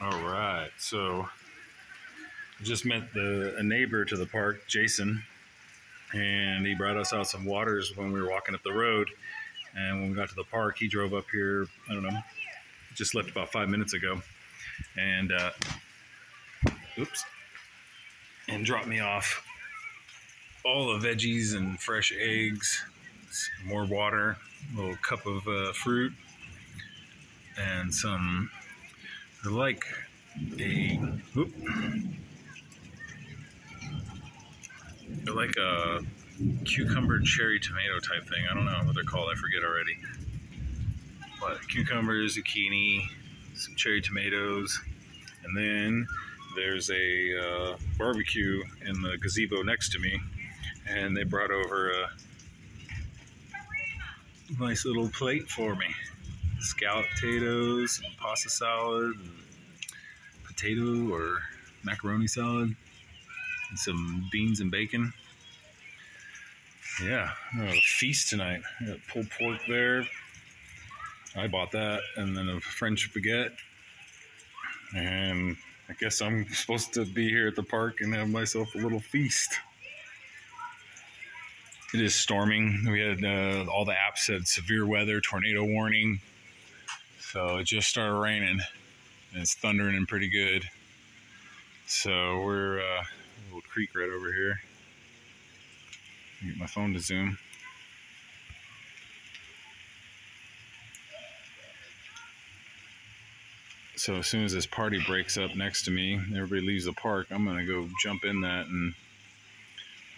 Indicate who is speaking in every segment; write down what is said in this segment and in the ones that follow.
Speaker 1: All right, so just met the a neighbor to the park, Jason, and he brought us out some waters when we were walking up the road. And when we got to the park, he drove up here. I don't know, just left about five minutes ago, and uh, oops, and dropped me off all the veggies and fresh eggs, more water, a little cup of uh, fruit, and some like a whoop, they're like a cucumber cherry tomato type thing. I don't know what they're called. I forget already. But cucumbers, zucchini, some cherry tomatoes, and then there's a uh, barbecue in the gazebo next to me, and they brought over a nice little plate for me scallop potatoes, and pasta salad, and potato or macaroni salad, and some beans and bacon. Yeah, a feast tonight. pulled pork there. I bought that, and then a French baguette. And I guess I'm supposed to be here at the park and have myself a little feast. It is storming. We had uh, all the apps said severe weather, tornado warning. So it just started raining and it's thundering and pretty good. So we're uh, a little creek right over here. Get my phone to zoom. So as soon as this party breaks up next to me, everybody leaves the park, I'm gonna go jump in that and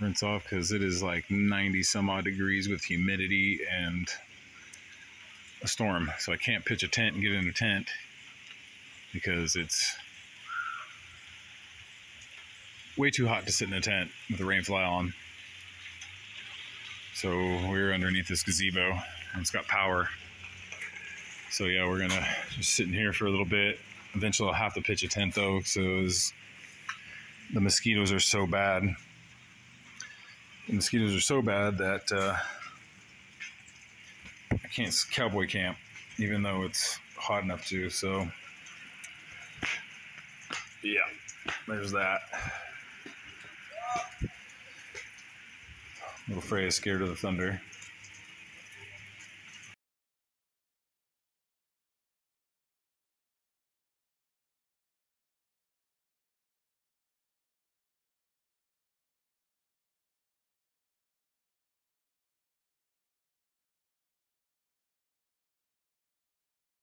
Speaker 1: rinse off because it is like 90 some odd degrees with humidity and a storm. So I can't pitch a tent and get in a tent because it's way too hot to sit in a tent with the rain fly on. So we're underneath this gazebo and it's got power. So yeah, we're gonna just sit in here for a little bit. Eventually I'll have to pitch a tent though, so the mosquitoes are so bad. The mosquitoes are so bad that uh, can't cowboy camp, even though it's hot enough to. So yeah, there's that. Little Freyja is scared of the thunder.